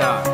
Star.